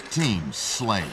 Team Slayer.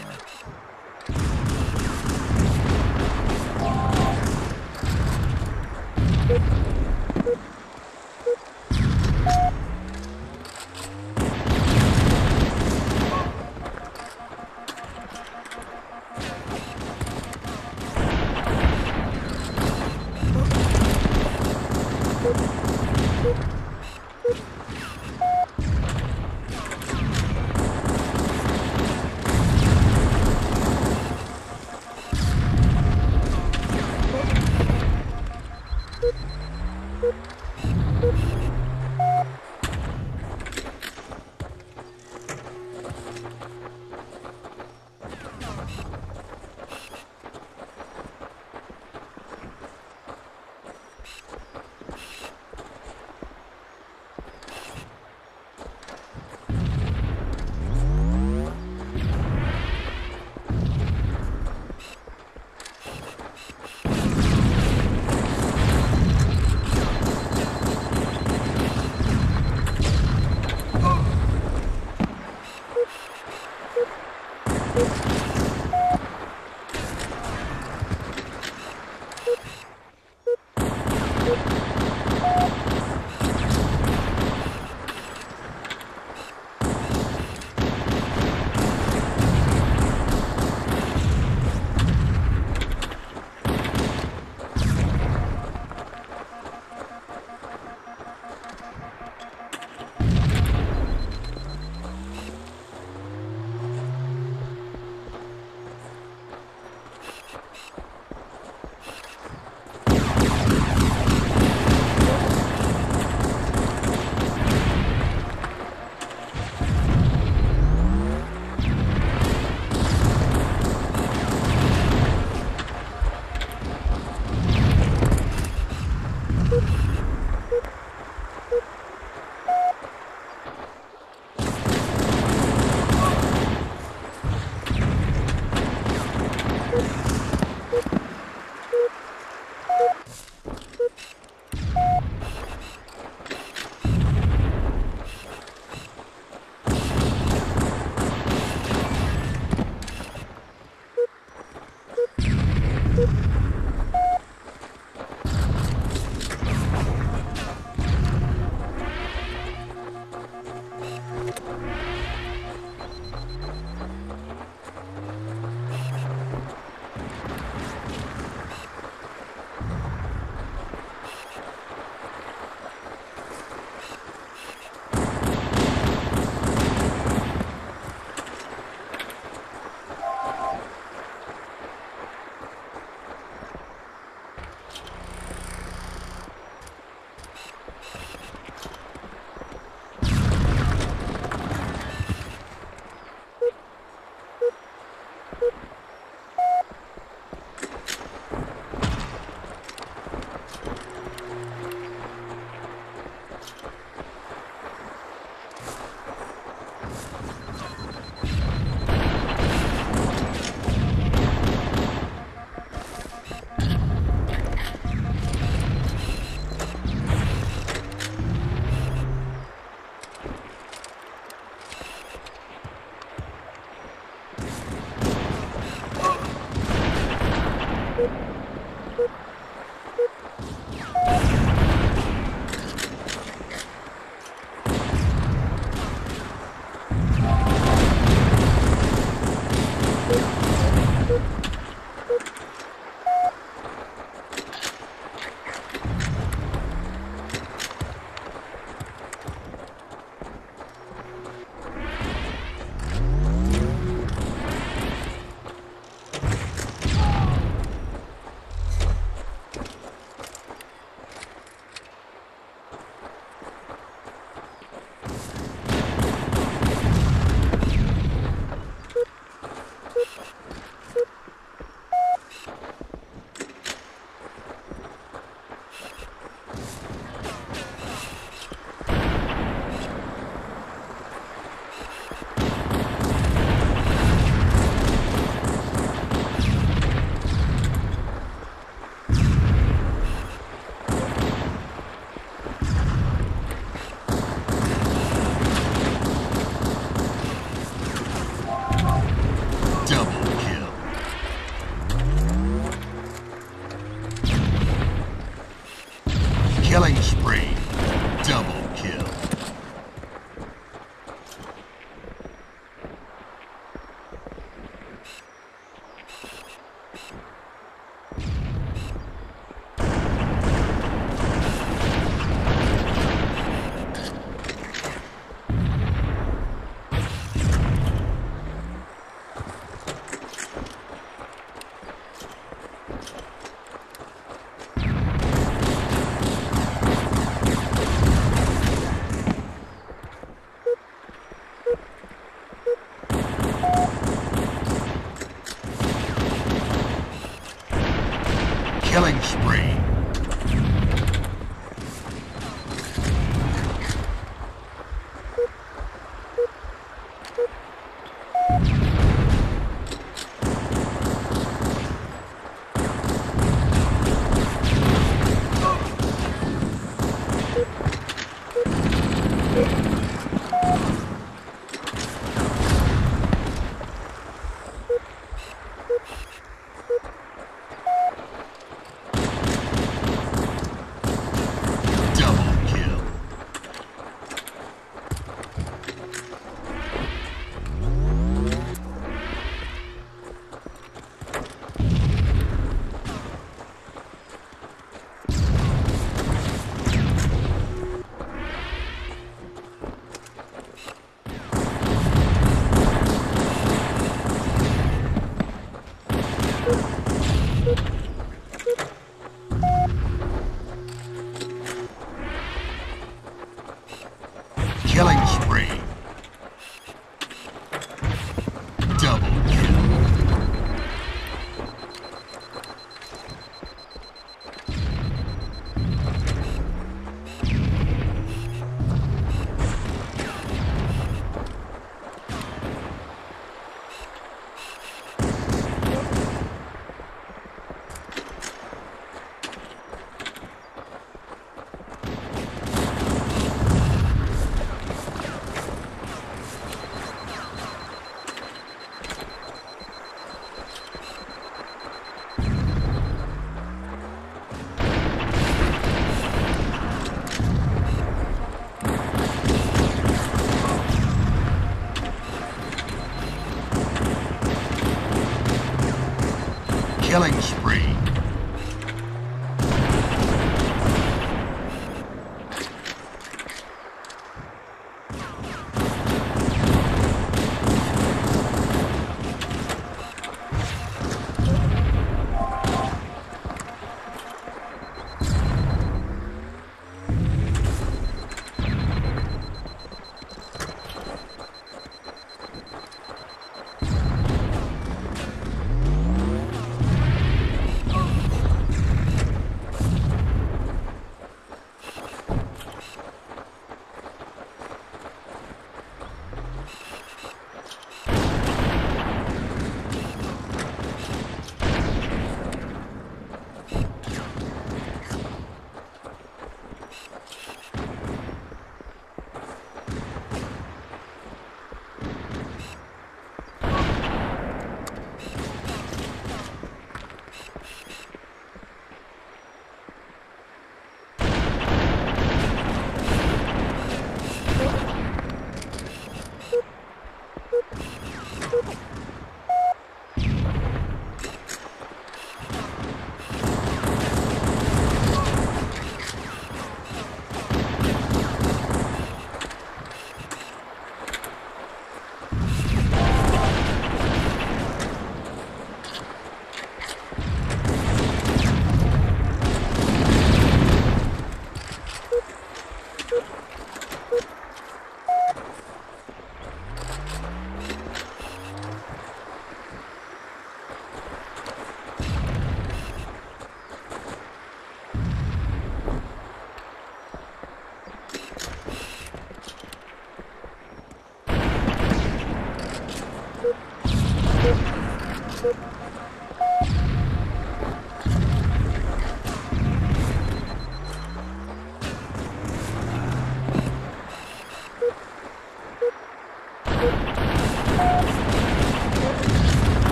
Yalanymış.